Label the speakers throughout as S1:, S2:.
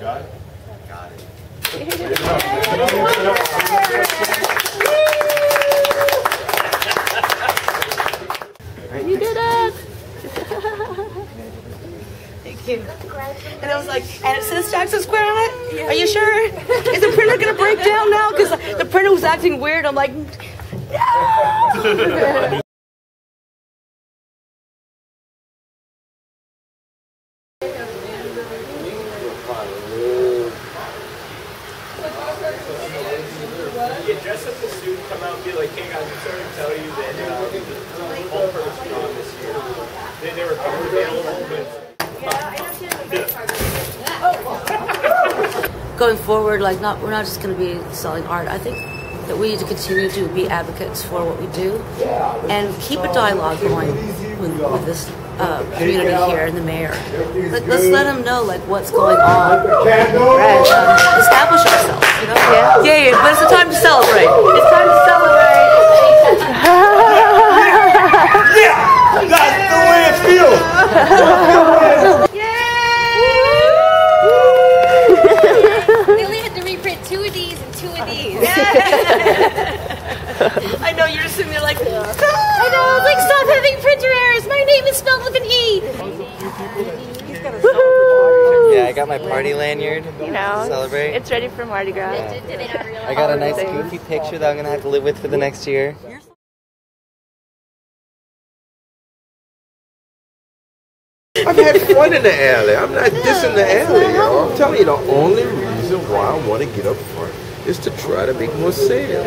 S1: Got it? Got it.
S2: You did it!
S3: Thank you. And I was like, and it says Jackson Square on it? Are you sure? Is the printer gonna break down now? Because the printer was acting weird. I'm like, no!
S4: Yeah, dress up the suit, come out and be like, hey guys, I'm sorry to tell you that uh, all purpose is gone this year. They, they were covered available, but
S3: Going forward, like, not we're not just gonna be selling art. I think that we need to continue to be advocates for what we do and keep a dialogue going with, with this uh, community here and the mayor. Let, let's let them know like what's going on and um, establish ourselves. You know? Yeah. yeah, yeah. But it's a time to celebrate. It's time to celebrate.
S1: That's the way it feels.
S5: They only had to reprint two of these and two of these.
S3: I know you're just sitting there like. Ah!
S5: I know, I was like, stop having printer errors. My name is spelled with an E.
S6: Yeah, I got my party lanyard.
S2: You know,
S6: Celebrate.
S2: it's ready for Mardi Gras.
S5: Did they not realize?
S6: I got a nice goofy picture that I'm gonna have to live with for the next year.
S7: I've had fun in the alley. I'm not dissing the alley, yo. I'm telling you, the only reason why I want to get up front is to try to make more sales.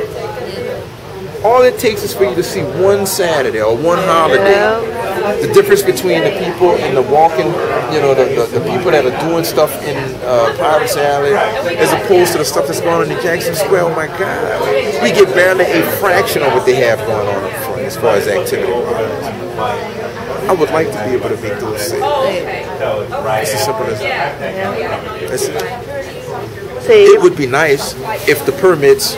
S7: All it takes is for you to see one Saturday or one holiday. The difference between the people and the walking, you know, the, the, the people that are doing stuff in uh, Pirates Alley as opposed to the stuff that's going on in Jackson Square. Oh my God. We get barely a fraction of what they have going on up front as far as activity. I would like to be able to make those sales. It's as simple as that. That's it. It would be nice if the permits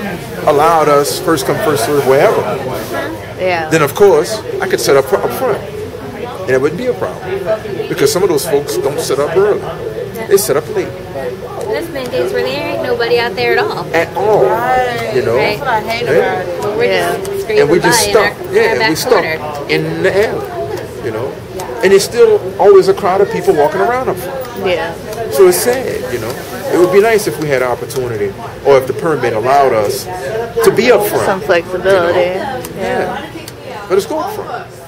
S7: allowed us first come first serve wherever. Uh-huh.
S2: yeah.
S7: Then of course I could set up up front, and it wouldn't be a problem because some of those folks don't set up early; they set up late
S5: There's been days where there ain't nobody out there at all.
S7: at all. You know,
S5: Right.
S7: Yeah.
S5: We're
S2: Yeah.
S5: just
S7: and we
S5: by
S7: just stuck.
S5: our,
S7: Yeah, and
S5: back
S7: we stuck in the alley. You know, and there's still always a crowd of people walking around up front.
S2: Yeah.
S7: So it's sad, you know. It would be nice if we had opportunity, or if the permit allowed us to be up front.
S2: Some flexibility.
S7: Yeah. But it's going up front.